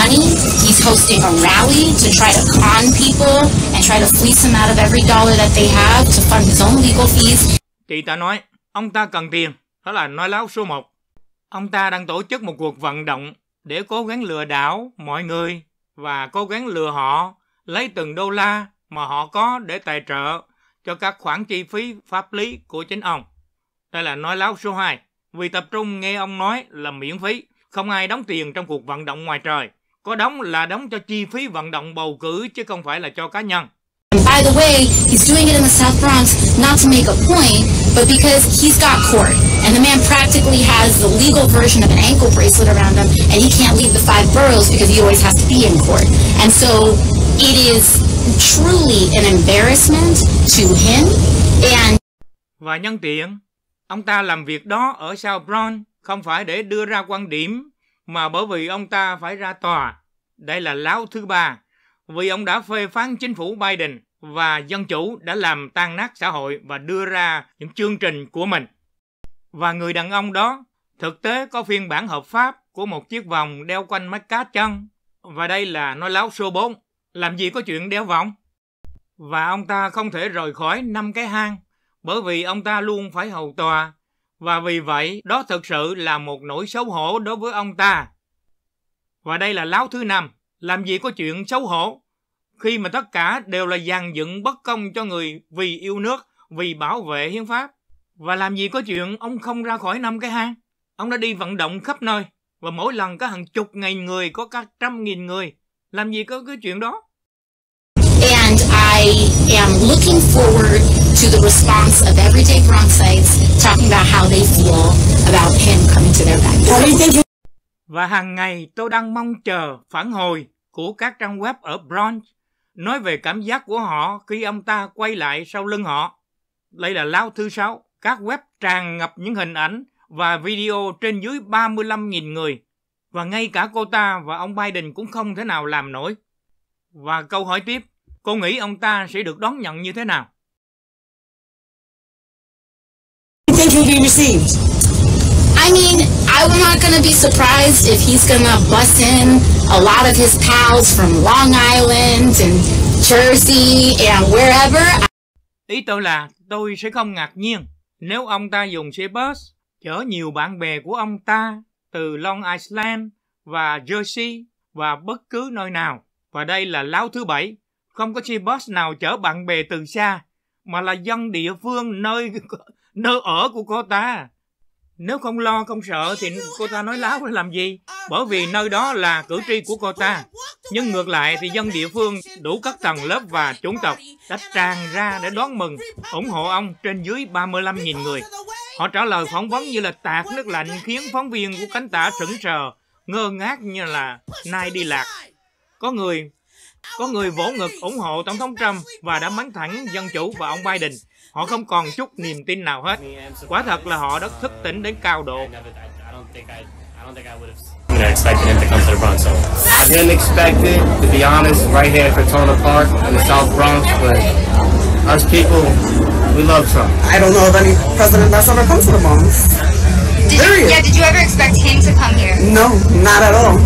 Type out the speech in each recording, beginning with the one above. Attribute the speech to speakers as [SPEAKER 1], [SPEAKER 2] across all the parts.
[SPEAKER 1] money. He's hosting a rally to try to con people and try to fleece them out of every dollar that they have to fund his own legal fees.
[SPEAKER 2] Chị ta nói, ông ta cần tiền, đó là nói láo số 1. Ông ta đang tổ chức một cuộc vận động để cố gắng lừa đảo mọi người và cố gắng lừa họ lấy từng đô la mà họ có để tài trợ cho các khoản chi phí pháp lý của chính ông. Đây là nói láo số 2. Vì tập trung nghe ông nói là miễn phí, không ai đóng tiền trong cuộc vận động ngoài trời. Có đóng là đóng cho chi phí vận động bầu cử chứ không phải là cho cá nhân.
[SPEAKER 1] And by the way, he's doing it in the South Bronx not to make a point, but because he's got court. And the man practically has the legal version of an ankle bracelet around him, and he can't leave the five boroughs because he always has to be in court. And so it is truly an embarrassment to him and
[SPEAKER 2] Và nhân tiện, ông ta làm việc đó ở South Bronx không phải để đưa ra quan điểm mà bởi vì ông ta phải ra tòa. Đây là láo thứ ba, vì ông đã phê phán chính phủ Biden và dân chủ đã làm tan nát xã hội và đưa ra những chương trình của mình. Và người đàn ông đó thực tế có phiên bản hợp pháp của một chiếc vòng đeo quanh mắt cá chân. Và đây là nói láo số 4. Làm gì có chuyện đeo vòng? Và ông ta không thể rời khỏi năm cái hang bởi vì ông ta luôn phải hầu tòa. Và vì vậy, đó thực sự là một nỗi xấu hổ đối với ông ta. Và đây là láo thứ năm. Làm gì có chuyện xấu hổ khi mà tất cả đều là dàn dựng bất công cho người vì yêu nước, vì bảo vệ hiến pháp. Và làm gì có chuyện ông không ra khỏi năm cái hang. Ông đã đi vận động khắp nơi và mỗi lần có hàng chục nghìn người, có cả trăm nghìn người. Làm gì có cái chuyện đó?
[SPEAKER 1] and I am looking forward to the response of everyday Bronxites talking about how they feel about him coming to their backyard.
[SPEAKER 2] Và hàng ngày tôi đang mong chờ phản hồi của các trang web ở Bronx nói về cảm giác của họ khi ông ta quay lại sau lưng họ. Đây là lao thứ sáu. Các web tràn ngập những hình ảnh và video trên dưới 35.000 người. Và ngay cả cô ta và ông Biden cũng không thể nào làm nổi. Và câu hỏi tiếp, cô nghĩ ông ta sẽ được đón nhận như thế nào?
[SPEAKER 1] I mean, I'm not gonna be surprised if he's gonna bust in a lot of his pals from Long Island and Jersey and wherever.
[SPEAKER 2] Ý tôi là, tôi sẽ không ngạc nhiên nếu ông ta dùng xe bus chở nhiều bạn bè của ông ta từ Long Island và Jersey và bất cứ nơi nào. Và đây là láo thứ bảy. Không có xe bus nào chở bạn bè từ xa, mà là dân địa phương nơi nơi ở của cô ta. Nếu không lo không sợ thì cô ta nói láo để làm gì? Bởi vì nơi đó là cử tri của cô ta. Nhưng ngược lại thì dân địa phương đủ các tầng lớp và chủng tộc đã tràn ra để đón mừng, ủng hộ ông trên dưới 35.000 người. Họ trả lời phỏng vấn như là tạt nước lạnh khiến phóng viên của cánh tả sững sờ, ngơ ngác như là nay đi lạc. Có người có người vỗ ngực ủng hộ Tổng thống Trump và đã mắng thẳng dân chủ và ông Biden. Họ không còn chút niềm tin nào hết. Quả thật là họ đã thức tỉnh đến cao độ.
[SPEAKER 3] I expected him to come to the Bronx. So I didn't expect it, to be honest, right here at Cortona Park in the South Bronx, but us people, we love Trump.
[SPEAKER 4] I don't know of any president that's ever come to the Bronx.
[SPEAKER 5] Did you,
[SPEAKER 4] Period.
[SPEAKER 5] yeah, did you ever expect him to come here?
[SPEAKER 4] No, not at all.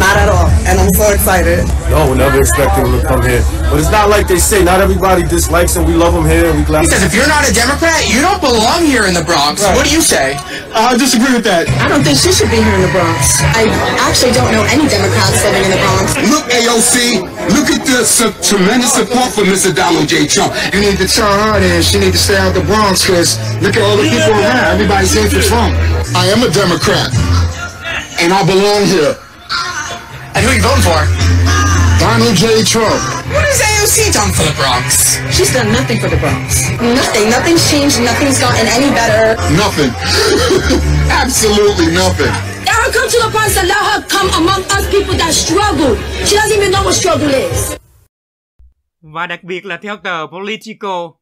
[SPEAKER 4] Not at all. And I'm so excited.
[SPEAKER 6] No, we never expected him to come here. But it's not like they say. Not everybody dislikes him. We love him here. We glad.
[SPEAKER 7] He says if you're not a Democrat, you don't belong here in the Bronx. What do you say?
[SPEAKER 6] I disagree with that.
[SPEAKER 4] I don't think she should be here in the Bronx. I actually don't know any Democrats living in the Bronx.
[SPEAKER 8] Look, AOC, look at the su- tremendous support for Mr. Donald J. Trump.
[SPEAKER 7] You need to tell her that she need to stay out the Bronx because look at all the people around. Everybody's here for Trump.
[SPEAKER 8] I am a Democrat, and I belong here.
[SPEAKER 7] And who you voting for?
[SPEAKER 8] Donald J. Trump.
[SPEAKER 7] What has AOC done for the Bronx?
[SPEAKER 4] She's done nothing for the Bronx. Nothing. Nothing's changed. Nothing's gotten any better.
[SPEAKER 8] Nothing. Absolutely nothing.
[SPEAKER 9] Let her come to the Bronx and let her come among us people that struggle. She doesn't even know what struggle is.
[SPEAKER 2] Và đặc biệt là theo tờ Politico,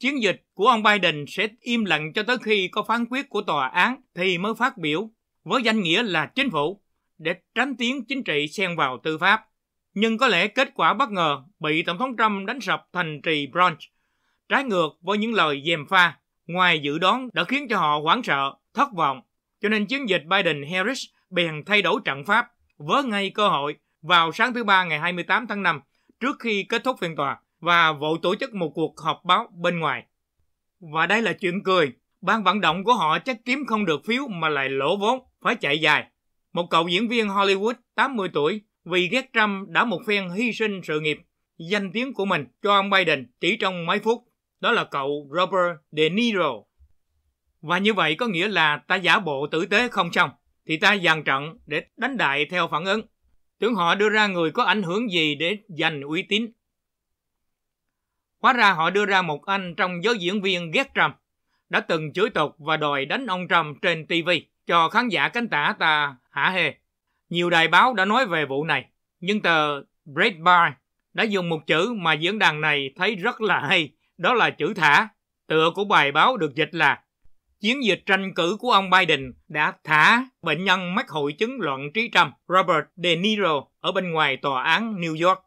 [SPEAKER 2] chiến dịch của ông Biden sẽ im lặng cho tới khi có phán quyết của tòa án thì mới phát biểu với danh nghĩa là chính phủ để tránh tiếng chính trị xen vào tư pháp. Nhưng có lẽ kết quả bất ngờ bị Tổng thống Trump đánh sập thành trì Bronx, trái ngược với những lời dèm pha, ngoài dự đoán đã khiến cho họ hoảng sợ, thất vọng. Cho nên chiến dịch Biden-Harris bèn thay đổi trận pháp vớ ngay cơ hội vào sáng thứ Ba ngày 28 tháng 5 trước khi kết thúc phiên tòa và vội tổ chức một cuộc họp báo bên ngoài. Và đây là chuyện cười. Ban vận động của họ chắc kiếm không được phiếu mà lại lỗ vốn, phải chạy dài. Một cậu diễn viên Hollywood 80 tuổi vì ghét Trump đã một phen hy sinh sự nghiệp, danh tiếng của mình cho ông Biden chỉ trong mấy phút. Đó là cậu Robert De Niro. Và như vậy có nghĩa là ta giả bộ tử tế không xong, thì ta dàn trận để đánh đại theo phản ứng. Tưởng họ đưa ra người có ảnh hưởng gì để giành uy tín. Hóa ra họ đưa ra một anh trong giới diễn viên ghét Trump, đã từng chửi tục và đòi đánh ông Trump trên TV cho khán giả cánh tả ta hả hê. Nhiều đài báo đã nói về vụ này, nhưng tờ Breitbart đã dùng một chữ mà diễn đàn này thấy rất là hay, đó là chữ thả. Tựa của bài báo được dịch là Chiến dịch tranh cử của ông Biden đã thả bệnh nhân mắc hội chứng loạn trí trầm Robert De Niro ở bên ngoài tòa án New York.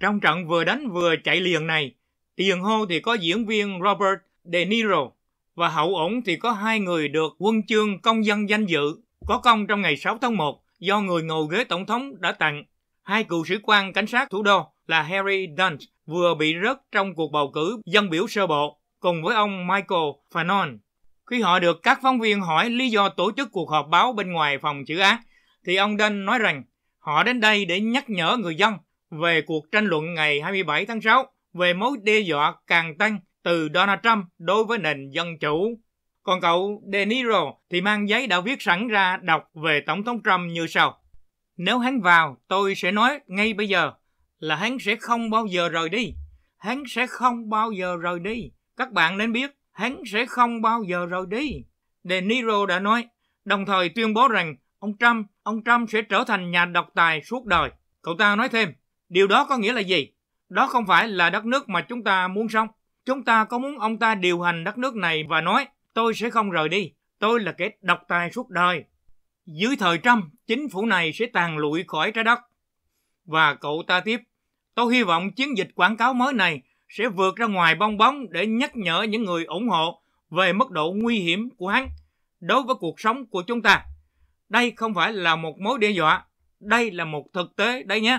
[SPEAKER 2] Trong trận vừa đánh vừa chạy liền này, tiền hô thì có diễn viên Robert De Niro và hậu ổn thì có hai người được quân chương công dân danh dự có công trong ngày 6 tháng 1 do người ngồi ghế tổng thống đã tặng. Hai cựu sĩ quan cảnh sát thủ đô là Harry Dunt vừa bị rớt trong cuộc bầu cử dân biểu sơ bộ cùng với ông Michael Fanon. Khi họ được các phóng viên hỏi lý do tổ chức cuộc họp báo bên ngoài phòng chữ án, thì ông Dunn nói rằng họ đến đây để nhắc nhở người dân về cuộc tranh luận ngày 27 tháng 6 về mối đe dọa càng tăng từ Donald Trump đối với nền dân chủ. Còn cậu De Niro thì mang giấy đã viết sẵn ra đọc về Tổng thống Trump như sau. Nếu hắn vào, tôi sẽ nói ngay bây giờ là hắn sẽ không bao giờ rời đi. Hắn sẽ không bao giờ rời đi. Các bạn nên biết, hắn sẽ không bao giờ rời đi. De Niro đã nói, đồng thời tuyên bố rằng ông Trump, ông Trump sẽ trở thành nhà độc tài suốt đời. Cậu ta nói thêm, điều đó có nghĩa là gì? Đó không phải là đất nước mà chúng ta muốn sống. Chúng ta có muốn ông ta điều hành đất nước này và nói, tôi sẽ không rời đi, tôi là kẻ độc tài suốt đời. Dưới thời Trump, chính phủ này sẽ tàn lụi khỏi trái đất. Và cậu ta tiếp, tôi hy vọng chiến dịch quảng cáo mới này sẽ vượt ra ngoài bong bóng để nhắc nhở những người ủng hộ về mức độ nguy hiểm của hắn đối với cuộc sống của chúng ta. Đây không phải là một mối đe dọa, đây là một thực tế đấy nhé.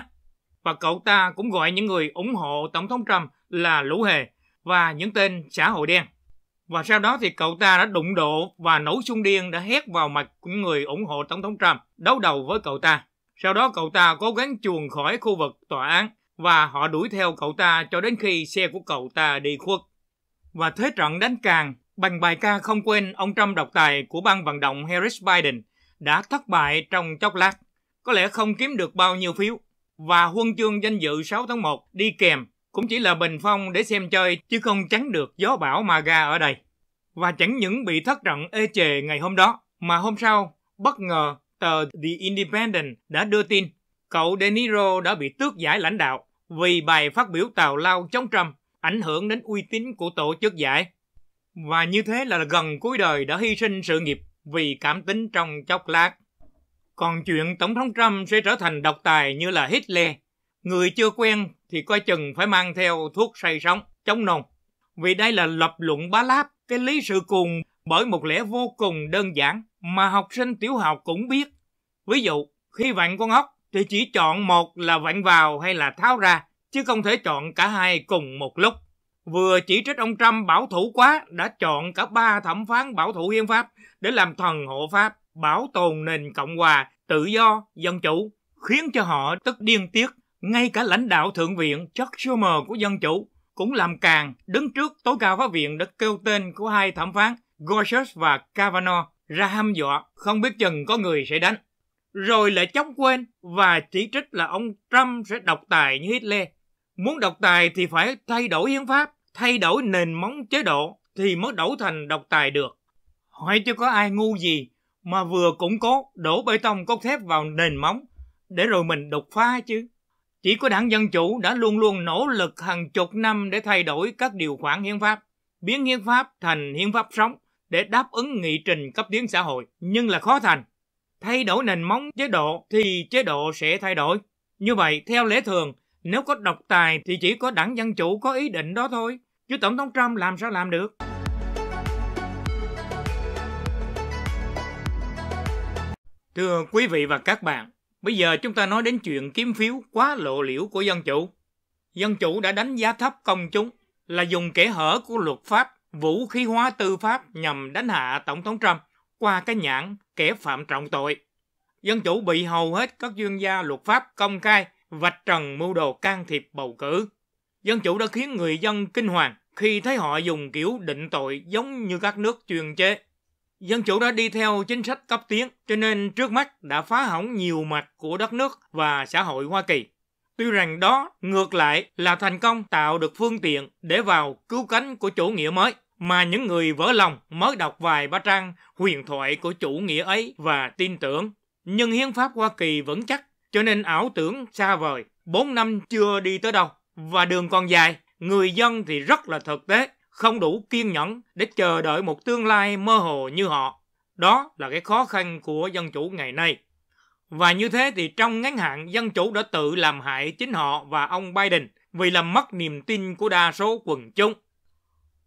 [SPEAKER 2] Và cậu ta cũng gọi những người ủng hộ Tổng thống Trump là lũ hề và những tên xã hội đen. Và sau đó thì cậu ta đã đụng độ và nổ súng điên đã hét vào mặt của người ủng hộ Tổng thống Trump, đấu đầu với cậu ta. Sau đó cậu ta cố gắng chuồn khỏi khu vực tòa án và họ đuổi theo cậu ta cho đến khi xe của cậu ta đi khuất. Và thế trận đánh càng, bằng bài ca không quên ông Trump độc tài của ban vận động Harris Biden đã thất bại trong chốc lát, có lẽ không kiếm được bao nhiêu phiếu. Và huân chương danh dự 6 tháng 1 đi kèm cũng chỉ là bình phong để xem chơi chứ không tránh được gió bão mà ga ở đây. Và chẳng những bị thất trận ê chề ngày hôm đó, mà hôm sau, bất ngờ tờ The Independent đã đưa tin cậu De Niro đã bị tước giải lãnh đạo vì bài phát biểu tào lao chống Trump ảnh hưởng đến uy tín của tổ chức giải. Và như thế là gần cuối đời đã hy sinh sự nghiệp vì cảm tính trong chốc lát. Còn chuyện Tổng thống Trump sẽ trở thành độc tài như là Hitler, người chưa quen thì coi chừng phải mang theo thuốc say sóng chống nôn. Vì đây là lập luận bá láp, cái lý sự cùng bởi một lẽ vô cùng đơn giản mà học sinh tiểu học cũng biết. Ví dụ, khi vặn con ốc thì chỉ chọn một là vặn vào hay là tháo ra, chứ không thể chọn cả hai cùng một lúc. Vừa chỉ trích ông Trump bảo thủ quá, đã chọn cả ba thẩm phán bảo thủ hiến pháp để làm thần hộ pháp, bảo tồn nền Cộng hòa, tự do, dân chủ, khiến cho họ tức điên tiết. Ngay cả lãnh đạo Thượng viện Chuck Schumer của Dân Chủ cũng làm càng đứng trước tối cao pháp viện đã kêu tên của hai thẩm phán Gorsuch và Kavanaugh ra hăm dọa không biết chừng có người sẽ đánh rồi lại chóng quên và chỉ trích là ông Trump sẽ độc tài như Hitler. Muốn độc tài thì phải thay đổi hiến pháp, thay đổi nền móng chế độ thì mới đổ thành độc tài được. Hỏi chứ có ai ngu gì mà vừa củng cố đổ bê tông cốt thép vào nền móng để rồi mình đục phá chứ. Chỉ có đảng Dân Chủ đã luôn luôn nỗ lực hàng chục năm để thay đổi các điều khoản hiến pháp, biến hiến pháp thành hiến pháp sống để đáp ứng nghị trình cấp tiến xã hội, nhưng là khó thành thay đổi nền móng chế độ thì chế độ sẽ thay đổi. Như vậy, theo lẽ thường, nếu có độc tài thì chỉ có đảng Dân Chủ có ý định đó thôi. Chứ Tổng thống Trump làm sao làm được? Thưa quý vị và các bạn, Bây giờ chúng ta nói đến chuyện kiếm phiếu quá lộ liễu của dân chủ. Dân chủ đã đánh giá thấp công chúng là dùng kẻ hở của luật pháp, vũ khí hóa tư pháp nhằm đánh hạ Tổng thống Trump qua cái nhãn kẻ phạm trọng tội. Dân chủ bị hầu hết các chuyên gia luật pháp công khai vạch trần mưu đồ can thiệp bầu cử. Dân chủ đã khiến người dân kinh hoàng khi thấy họ dùng kiểu định tội giống như các nước chuyên chế. Dân chủ đã đi theo chính sách cấp tiến, cho nên trước mắt đã phá hỏng nhiều mặt của đất nước và xã hội Hoa Kỳ. Tuy rằng đó ngược lại là thành công tạo được phương tiện để vào cứu cánh của chủ nghĩa mới, mà những người vỡ lòng mới đọc vài ba trang huyền thoại của chủ nghĩa ấy và tin tưởng. Nhưng hiến pháp Hoa Kỳ vẫn chắc, cho nên ảo tưởng xa vời, 4 năm chưa đi tới đâu, và đường còn dài, người dân thì rất là thực tế, không đủ kiên nhẫn để chờ đợi một tương lai mơ hồ như họ. Đó là cái khó khăn của dân chủ ngày nay. Và như thế thì trong ngắn hạn, dân chủ đã tự làm hại chính họ và ông Biden vì làm mất niềm tin của đa số quần chúng.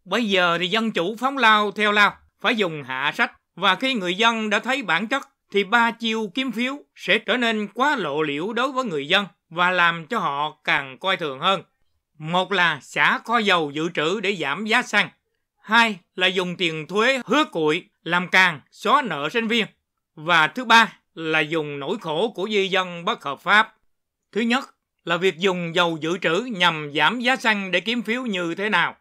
[SPEAKER 2] Bây giờ thì dân chủ phóng lao theo lao, phải dùng hạ sách. Và khi người dân đã thấy bản chất, thì ba chiêu kiếm phiếu sẽ trở nên quá lộ liễu đối với người dân và làm cho họ càng coi thường hơn. Một là xả kho dầu dự trữ để giảm giá xăng. Hai là dùng tiền thuế hứa cụi làm càng xóa nợ sinh viên. Và thứ ba là dùng nỗi khổ của di dân bất hợp pháp. Thứ nhất là việc dùng dầu dự trữ nhằm giảm giá xăng để kiếm phiếu như thế nào.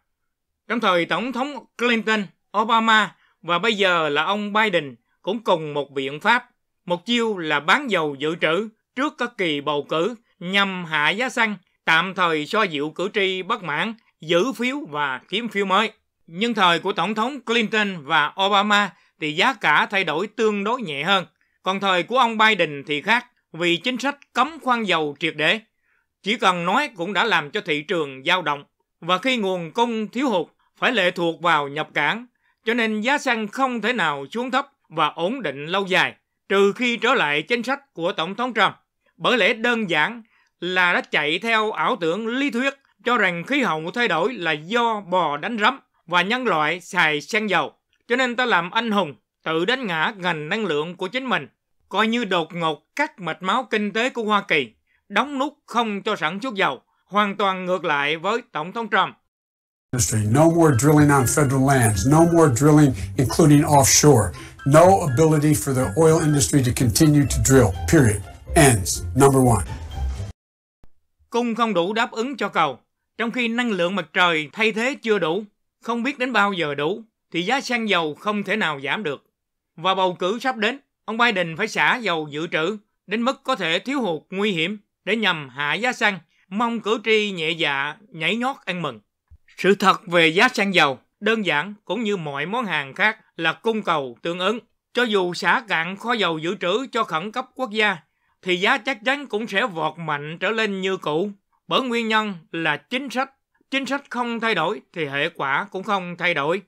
[SPEAKER 2] Trong thời Tổng thống Clinton, Obama và bây giờ là ông Biden cũng cùng một biện pháp. Một chiêu là bán dầu dự trữ trước các kỳ bầu cử nhằm hạ giá xăng, tạm thời xoa dịu cử tri bất mãn, giữ phiếu và kiếm phiếu mới. Nhưng thời của Tổng thống Clinton và Obama thì giá cả thay đổi tương đối nhẹ hơn. Còn thời của ông Biden thì khác, vì chính sách cấm khoan dầu triệt để. Chỉ cần nói cũng đã làm cho thị trường dao động. Và khi nguồn cung thiếu hụt, phải lệ thuộc vào nhập cảng, cho nên giá xăng không thể nào xuống thấp và ổn định lâu dài, trừ khi trở lại chính sách của Tổng thống Trump. Bởi lẽ đơn giản là đã chạy theo ảo tưởng lý thuyết cho rằng khí hậu thay đổi là do bò đánh rắm và nhân loại xài xăng dầu. Cho nên ta làm anh hùng, tự đánh ngã ngành năng lượng của chính mình, coi như đột ngột cắt mạch máu kinh tế của Hoa Kỳ, đóng nút không cho sản xuất dầu, hoàn toàn ngược lại với Tổng thống Trump.
[SPEAKER 10] No more drilling on federal lands, no more drilling including offshore, no ability for the oil industry to continue to drill, period. Ends. Number one.
[SPEAKER 2] Cung không đủ đáp ứng cho cầu, trong khi năng lượng mặt trời thay thế chưa đủ, không biết đến bao giờ đủ, thì giá xăng dầu không thể nào giảm được. Và bầu cử sắp đến, ông Biden phải xả dầu dự trữ, đến mức có thể thiếu hụt nguy hiểm để nhằm hạ giá xăng, mong cử tri nhẹ dạ nhảy nhót ăn mừng. Sự thật về giá xăng dầu đơn giản cũng như mọi món hàng khác là cung cầu tương ứng. Cho dù xả cạn kho dầu dự trữ cho khẩn cấp quốc gia, thì giá chắc chắn cũng sẽ vọt mạnh trở lên như cũ. Bởi nguyên nhân là chính sách. Chính sách không thay đổi thì hệ quả cũng không thay đổi.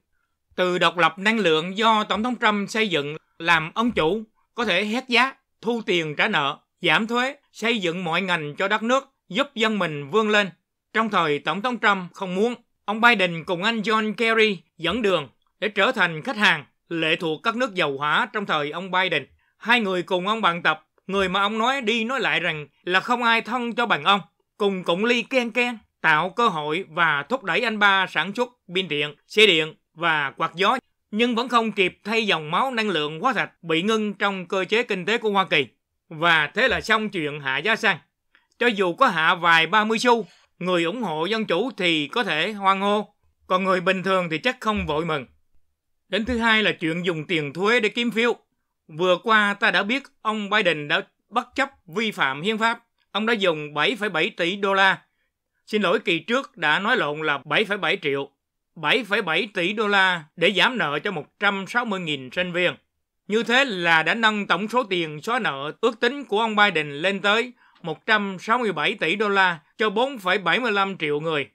[SPEAKER 2] Từ độc lập năng lượng do Tổng thống Trump xây dựng làm ông chủ có thể hét giá, thu tiền trả nợ, giảm thuế, xây dựng mọi ngành cho đất nước, giúp dân mình vươn lên. Trong thời Tổng thống Trump không muốn, ông Biden cùng anh John Kerry dẫn đường để trở thành khách hàng lệ thuộc các nước dầu hỏa trong thời ông Biden. Hai người cùng ông bạn tập, người mà ông nói đi nói lại rằng là không ai thân cho bằng ông, cùng cụng ly ken ken, tạo cơ hội và thúc đẩy anh ba sản xuất pin điện, xe điện và quạt gió, nhưng vẫn không kịp thay dòng máu năng lượng hóa thạch bị ngưng trong cơ chế kinh tế của Hoa Kỳ. Và thế là xong chuyện hạ giá xăng. Cho dù có hạ vài 30 xu, người ủng hộ dân chủ thì có thể hoan hô, còn người bình thường thì chắc không vội mừng. Đến thứ hai là chuyện dùng tiền thuế để kiếm phiếu. Vừa qua ta đã biết ông Biden đã bất chấp vi phạm hiến pháp. Ông đã dùng 7,7 tỷ đô la. Xin lỗi kỳ trước đã nói lộn là 7,7 triệu. 7,7 tỷ đô la để giảm nợ cho 160.000 sinh viên. Như thế là đã nâng tổng số tiền xóa nợ ước tính của ông Biden lên tới 167 tỷ đô la cho 4,75 triệu người.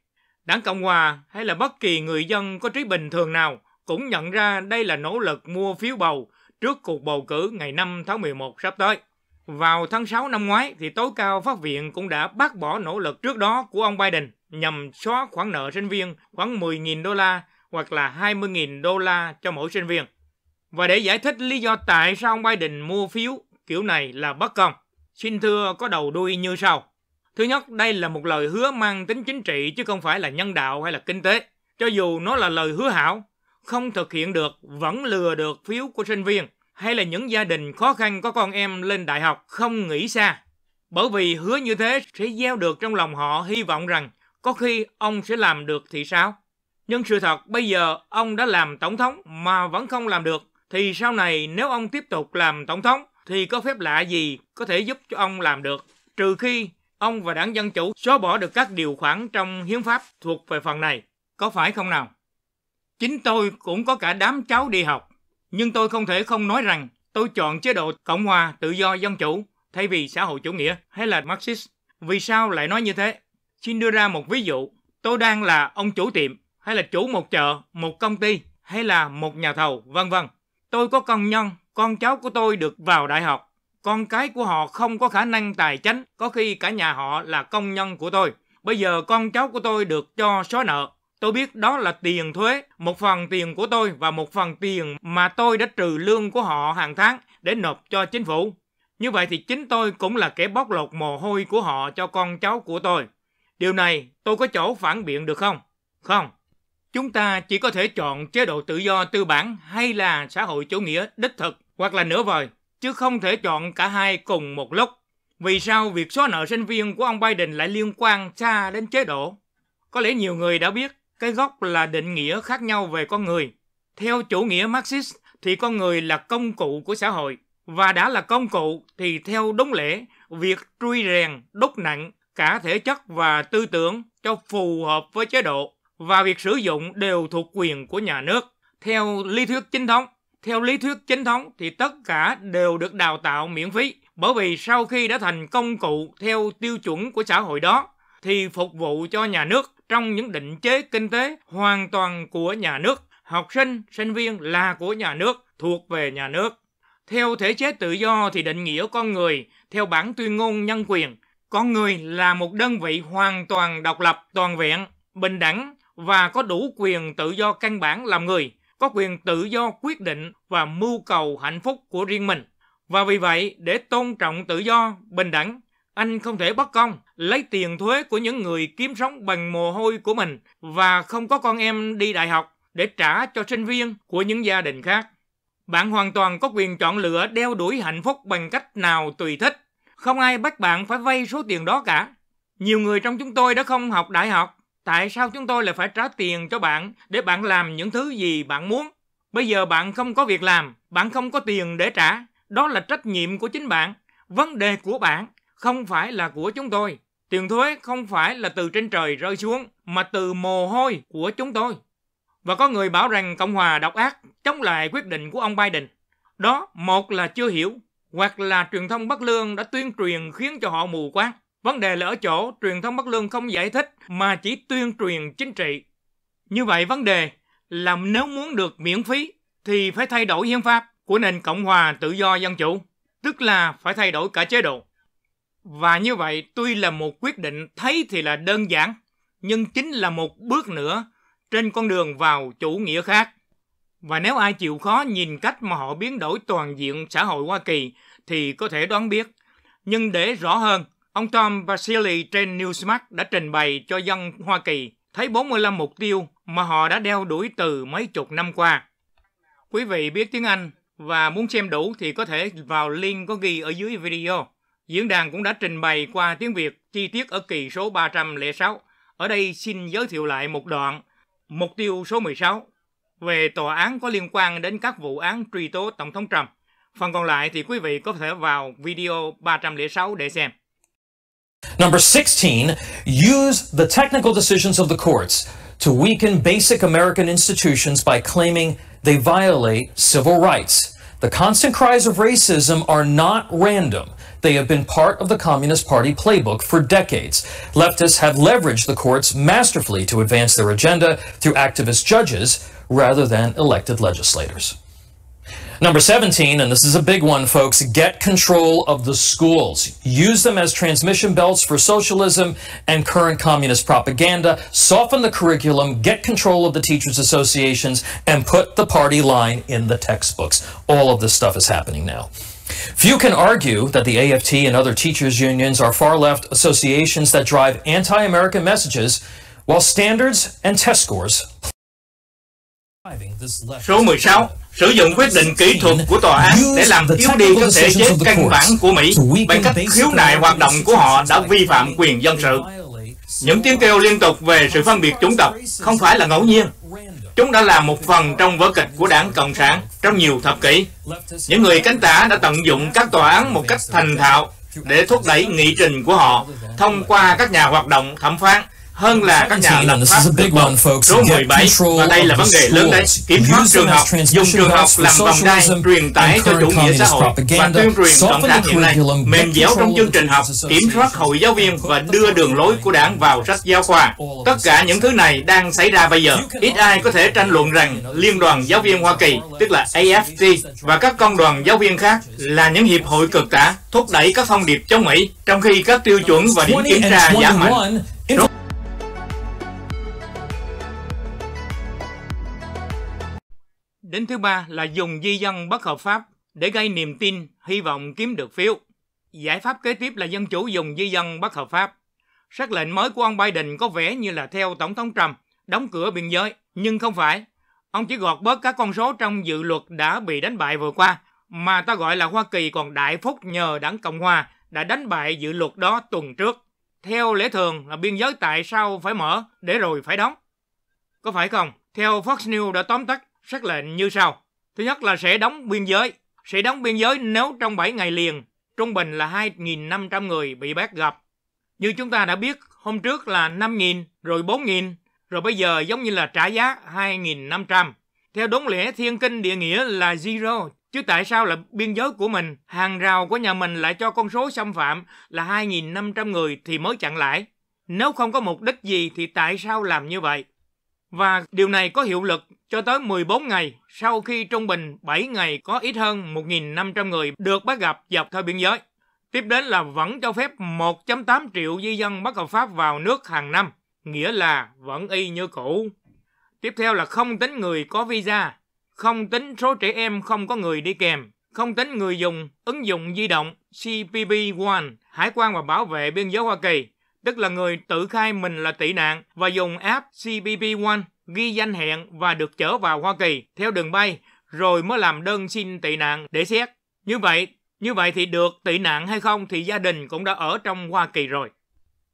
[SPEAKER 2] Đảng Cộng Hòa hay là bất kỳ người dân có trí bình thường nào cũng nhận ra đây là nỗ lực mua phiếu bầu trước cuộc bầu cử ngày 5 tháng 11 sắp tới. Vào tháng 6 năm ngoái thì tối cao phát viện cũng đã bác bỏ nỗ lực trước đó của ông Biden nhằm xóa khoản nợ sinh viên khoảng 10.000 đô la hoặc là 20.000 đô la cho mỗi sinh viên. Và để giải thích lý do tại sao ông Biden mua phiếu kiểu này là bất công, Xin thưa có đầu đuôi như sau. Thứ nhất, đây là một lời hứa mang tính chính trị chứ không phải là nhân đạo hay là kinh tế. Cho dù nó là lời hứa hảo, không thực hiện được, vẫn lừa được phiếu của sinh viên, hay là những gia đình khó khăn có con em lên đại học không nghĩ xa. Bởi vì hứa như thế sẽ gieo được trong lòng họ hy vọng rằng có khi ông sẽ làm được thì sao? Nhưng sự thật, bây giờ ông đã làm tổng thống mà vẫn không làm được, thì sau này nếu ông tiếp tục làm tổng thống, thì có phép lạ gì có thể giúp cho ông làm được trừ khi ông và đảng Dân Chủ xóa bỏ được các điều khoản trong hiến pháp thuộc về phần này. Có phải không nào? Chính tôi cũng có cả đám cháu đi học, nhưng tôi không thể không nói rằng tôi chọn chế độ Cộng hòa tự do dân chủ thay vì xã hội chủ nghĩa hay là Marxist. Vì sao lại nói như thế? Xin đưa ra một ví dụ. Tôi đang là ông chủ tiệm hay là chủ một chợ, một công ty hay là một nhà thầu, vân vân. Tôi có công nhân, con cháu của tôi được vào đại học. Con cái của họ không có khả năng tài chính, có khi cả nhà họ là công nhân của tôi. Bây giờ con cháu của tôi được cho xóa nợ. Tôi biết đó là tiền thuế, một phần tiền của tôi và một phần tiền mà tôi đã trừ lương của họ hàng tháng để nộp cho chính phủ. Như vậy thì chính tôi cũng là kẻ bóc lột mồ hôi của họ cho con cháu của tôi. Điều này tôi có chỗ phản biện được không? Không. Chúng ta chỉ có thể chọn chế độ tự do tư bản hay là xã hội chủ nghĩa đích thực hoặc là nửa vời, chứ không thể chọn cả hai cùng một lúc. Vì sao việc xóa nợ sinh viên của ông Biden lại liên quan xa đến chế độ? Có lẽ nhiều người đã biết cái gốc là định nghĩa khác nhau về con người. Theo chủ nghĩa Marxist thì con người là công cụ của xã hội và đã là công cụ thì theo đúng lẽ việc truy rèn, đúc nặng cả thể chất và tư tưởng cho phù hợp với chế độ và việc sử dụng đều thuộc quyền của nhà nước. Theo lý thuyết chính thống, theo lý thuyết chính thống thì tất cả đều được đào tạo miễn phí bởi vì sau khi đã thành công cụ theo tiêu chuẩn của xã hội đó thì phục vụ cho nhà nước trong những định chế kinh tế hoàn toàn của nhà nước. Học sinh, sinh viên là của nhà nước, thuộc về nhà nước. Theo thể chế tự do thì định nghĩa con người theo bản tuyên ngôn nhân quyền, con người là một đơn vị hoàn toàn độc lập, toàn vẹn, bình đẳng và có đủ quyền tự do căn bản làm người, có quyền tự do quyết định và mưu cầu hạnh phúc của riêng mình. Và vì vậy, để tôn trọng tự do, bình đẳng, anh không thể bất công lấy tiền thuế của những người kiếm sống bằng mồ hôi của mình và không có con em đi đại học để trả cho sinh viên của những gia đình khác. Bạn hoàn toàn có quyền chọn lựa đeo đuổi hạnh phúc bằng cách nào tùy thích. Không ai bắt bạn phải vay số tiền đó cả. Nhiều người trong chúng tôi đã không học đại học. Tại sao chúng tôi lại phải trả tiền cho bạn để bạn làm những thứ gì bạn muốn? Bây giờ bạn không có việc làm, bạn không có tiền để trả. Đó là trách nhiệm của chính bạn. Vấn đề của bạn không phải là của chúng tôi. Tiền thuế không phải là từ trên trời rơi xuống, mà từ mồ hôi của chúng tôi. Và có người bảo rằng Cộng hòa độc ác chống lại quyết định của ông Biden. Đó, một là chưa hiểu, hoặc là truyền thông bất lương đã tuyên truyền khiến cho họ mù quáng. Vấn đề là ở chỗ truyền thông bất lương không giải thích mà chỉ tuyên truyền chính trị. Như vậy vấn đề là nếu muốn được miễn phí thì phải thay đổi hiến pháp của nền Cộng hòa tự do dân chủ, tức là phải thay đổi cả chế độ. Và như vậy tuy là một quyết định thấy thì là đơn giản, nhưng chính là một bước nữa trên con đường vào chủ nghĩa khác. Và nếu ai chịu khó nhìn cách mà họ biến đổi toàn diện xã hội Hoa Kỳ thì có thể đoán biết. Nhưng để rõ hơn, ông Tom Basili trên Newsmax đã trình bày cho dân Hoa Kỳ thấy 45 mục tiêu mà họ đã đeo đuổi từ mấy chục năm qua. Quý vị biết tiếng Anh và muốn xem đủ thì có thể vào link có ghi ở dưới video. Diễn đàn cũng đã trình bày qua tiếng Việt chi tiết ở kỳ số 306. Ở đây xin giới thiệu lại một đoạn. Mục tiêu số 16 về tòa án có liên quan đến các vụ án truy tố Tổng thống Trump. Phần còn lại thì quý vị có thể vào video 306 để xem.
[SPEAKER 11] Number 16, use the technical decisions of the courts to weaken basic American institutions by claiming they violate civil rights. The constant cries of racism are not random. They have been part of the Communist Party playbook for decades. Leftists have leveraged the courts masterfully to advance their agenda through activist judges rather than elected legislators. Number 17, and this is a big one, folks, get control of the schools. Use them as transmission belts for socialism and current communist propaganda. Soften the curriculum, get control of the teachers' associations, and put the party line in the textbooks. All of this stuff is happening now. Few can argue that the AFT and other teachers' unions are far left associations that drive anti American messages, while standards and test scores.
[SPEAKER 2] Số 16. Sử dụng quyết định kỹ thuật của tòa án để làm yếu đi các thể chế căn bản của Mỹ bằng cách khiếu nại hoạt động của họ đã vi phạm quyền dân sự. Những tiếng kêu liên tục về sự phân biệt chủng tộc không phải là ngẫu nhiên. Chúng đã là một phần trong vở kịch của đảng Cộng sản trong nhiều thập kỷ. Những người cánh tả đã tận dụng các tòa án một cách thành thạo để thúc đẩy nghị trình của họ thông qua các nhà hoạt động thẩm phán hơn là các nhà lập pháp thực một. Số 17, và đây là vấn đề lớn đấy, kiểm soát trường học, dùng trường học làm vòng đai truyền tải cho chủ nghĩa xã hội và tuyên truyền cộng sản hiện nay, mềm dẻo trong chương trình học, kiểm soát hội giáo viên và đưa đường lối của đảng vào sách giáo khoa. Tất cả những thứ này đang xảy ra bây giờ. Ít ai có thể tranh luận rằng Liên đoàn Giáo viên Hoa Kỳ, tức là AFT, và các công đoàn giáo viên khác là những hiệp hội cực tả thúc đẩy các thông điệp chống Mỹ, trong khi các tiêu chuẩn và điểm kiểm tra giảm mạnh. Đến thứ ba là dùng di dân bất hợp pháp để gây niềm tin, hy vọng kiếm được phiếu. Giải pháp kế tiếp là dân chủ dùng di dân bất hợp pháp. Sắc lệnh mới của ông Biden có vẻ như là theo Tổng thống Trump, đóng cửa biên giới, nhưng không phải. Ông chỉ gọt bớt các con số trong dự luật đã bị đánh bại vừa qua, mà ta gọi là Hoa Kỳ còn đại phúc nhờ đảng Cộng Hòa đã đánh bại dự luật đó tuần trước. Theo lễ thường là biên giới tại sao phải mở để rồi phải đóng. Có phải không? Theo Fox News đã tóm tắt sắc lệnh như sau. Thứ nhất là sẽ đóng biên giới. Sẽ đóng biên giới nếu trong 7 ngày liền, trung bình là 2.500 người bị bắt gặp. Như chúng ta đã biết, hôm trước là 5.000, rồi 4.000, rồi bây giờ giống như là trả giá 2.500. Theo đúng lẽ thiên kinh địa nghĩa là zero, chứ tại sao là biên giới của mình, hàng rào của nhà mình lại cho con số xâm phạm là 2.500 người thì mới chặn lại? Nếu không có mục đích gì thì tại sao làm như vậy? Và điều này có hiệu lực cho tới 14 ngày sau khi trung bình 7 ngày có ít hơn 1.500 người được bắt gặp dọc theo biên giới. Tiếp đến là vẫn cho phép 1.8 triệu di dân bất hợp pháp vào nước hàng năm, nghĩa là vẫn y như cũ. Tiếp theo là không tính người có visa, không tính số trẻ em không có người đi kèm, không tính người dùng ứng dụng di động CPP One, Hải quan và Bảo vệ Biên giới Hoa Kỳ, tức là người tự khai mình là tị nạn và dùng app CPP One ghi danh hẹn và được chở vào Hoa Kỳ theo đường bay rồi mới làm đơn xin tị nạn để xét. Như vậy, như vậy thì được tị nạn hay không thì gia đình cũng đã ở trong Hoa Kỳ rồi.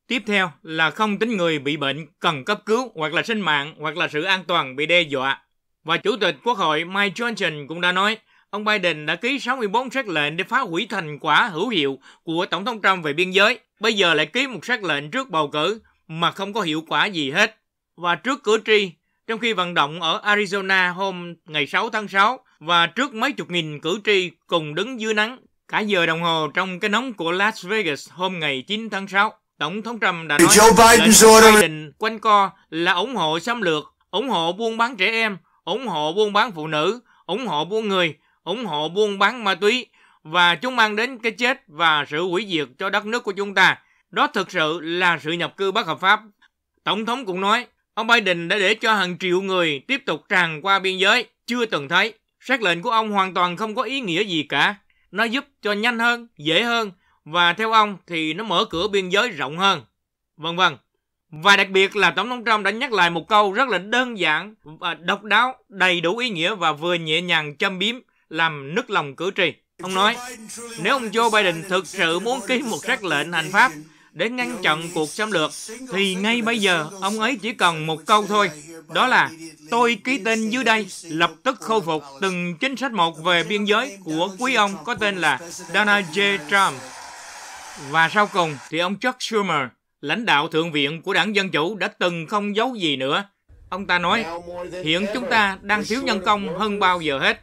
[SPEAKER 2] Tiếp theo là không tính người bị bệnh cần cấp cứu hoặc là sinh mạng hoặc là sự an toàn bị đe dọa. Và Chủ tịch Quốc hội Mike Johnson cũng đã nói ông Biden đã ký 64 sắc lệnh để phá hủy thành quả hữu hiệu của Tổng thống Trump về biên giới. Bây giờ lại ký một sắc lệnh trước bầu cử mà không có hiệu quả gì hết. Và trước cử tri, trong khi vận động ở Arizona hôm ngày 6 tháng 6 và trước mấy chục nghìn cử tri cùng đứng dưới nắng cả giờ đồng hồ trong cái nóng của Las Vegas hôm ngày 9 tháng 6. Tổng thống Trump đã nói Joe Biden, Biden quanh co là ủng hộ xâm lược, ủng hộ buôn bán trẻ em, ủng hộ buôn bán phụ nữ, ủng hộ buôn người, ủng hộ buôn bán ma túy và chúng mang đến cái chết và sự hủy diệt cho đất nước của chúng ta. Đó thực sự là sự nhập cư bất hợp pháp. Tổng thống cũng nói Ông Biden đã để cho hàng triệu người tiếp tục tràn qua biên giới, chưa từng thấy. Xác lệnh của ông hoàn toàn không có ý nghĩa gì cả. Nó giúp cho nhanh hơn, dễ hơn, và theo ông thì nó mở cửa biên giới rộng hơn. Vân vân. Và đặc biệt là Tổng thống Trump đã nhắc lại một câu rất là đơn giản và độc đáo, đầy đủ ý nghĩa và vừa nhẹ nhàng châm biếm, làm nức lòng cử tri. Ông nói, nếu ông Joe Biden thực sự muốn ký một sắc lệnh hành pháp để ngăn chặn cuộc xâm lược, thì ngay bây giờ, ông ấy chỉ cần một câu thôi. Đó là, tôi ký tên dưới đây, lập tức khôi phục từng chính sách một về biên giới của quý ông có tên là Donald J. Trump. Và sau cùng thì ông Chuck Schumer, lãnh đạo thượng viện của đảng Dân Chủ, đã từng không giấu gì nữa. Ông ta nói, hiện chúng ta đang thiếu nhân công hơn bao giờ hết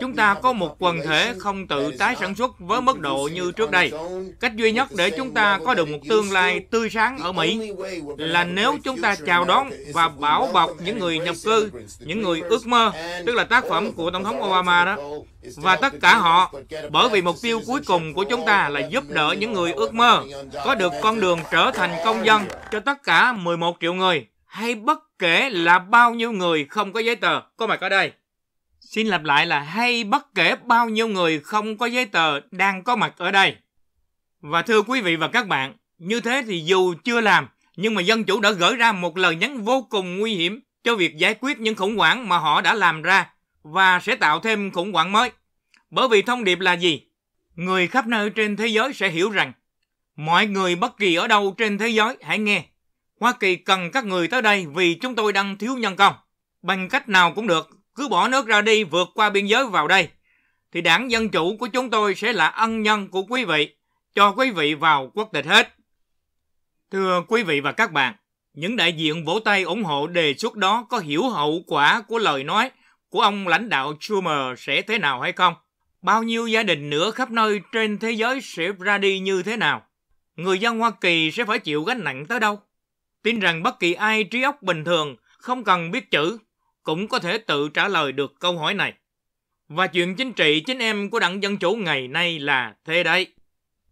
[SPEAKER 2] chúng ta có một quần thể không tự tái sản xuất với mức độ như trước đây. Cách duy nhất để chúng ta có được một tương lai tươi sáng ở Mỹ là nếu chúng ta chào đón và bảo bọc những người nhập cư, những người ước mơ, tức là tác phẩm của Tổng thống Obama đó, và tất cả họ, bởi vì mục tiêu cuối cùng của chúng ta là giúp đỡ những người ước mơ có được con đường trở thành công dân cho tất cả 11 triệu người, hay bất kể là bao nhiêu người không có giấy tờ có mặt ở đây. Xin lặp lại là hay bất kể bao nhiêu người không có giấy tờ đang có mặt ở đây. Và thưa quý vị và các bạn, như thế thì dù chưa làm, nhưng mà dân chủ đã gửi ra một lời nhắn vô cùng nguy hiểm cho việc giải quyết những khủng hoảng mà họ đã làm ra và sẽ tạo thêm khủng hoảng mới. Bởi vì thông điệp là gì? Người khắp nơi trên thế giới sẽ hiểu rằng mọi người bất kỳ ở đâu trên thế giới hãy nghe. Hoa Kỳ cần các người tới đây vì chúng tôi đang thiếu nhân công. Bằng cách nào cũng được, cứ bỏ nước ra đi vượt qua biên giới vào đây. Thì đảng Dân Chủ của chúng tôi sẽ là ân nhân của quý vị, cho quý vị vào quốc tịch hết. Thưa quý vị và các bạn, những đại diện vỗ tay ủng hộ đề xuất đó có hiểu hậu quả của lời nói của ông lãnh đạo Schumer sẽ thế nào hay không? Bao nhiêu gia đình nữa khắp nơi trên thế giới sẽ ra đi như thế nào? Người dân Hoa Kỳ sẽ phải chịu gánh nặng tới đâu? Tin rằng bất kỳ ai trí óc bình thường không cần biết chữ cũng có thể tự trả lời được câu hỏi này. Và chuyện chính trị chính em của đảng Dân Chủ ngày nay là thế đấy.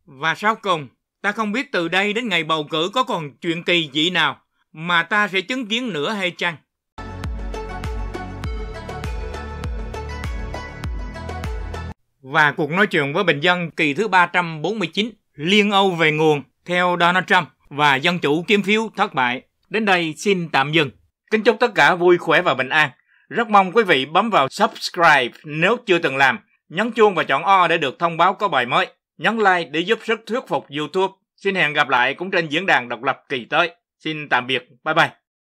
[SPEAKER 2] Và sau cùng, ta không biết từ đây đến ngày bầu cử có còn chuyện kỳ dị nào mà ta sẽ chứng kiến nữa hay chăng? Và cuộc nói chuyện với bình dân kỳ thứ 349 Liên Âu về nguồn theo Donald Trump và Dân Chủ kiếm phiếu thất bại. Đến đây xin tạm dừng. Kính chúc tất cả vui khỏe và bình an. Rất mong quý vị bấm vào subscribe nếu chưa từng làm, nhấn chuông và chọn O để được thông báo có bài mới, nhấn like để giúp sức thuyết phục YouTube. Xin hẹn gặp lại cũng trên diễn đàn độc lập kỳ tới. Xin tạm biệt, bye bye.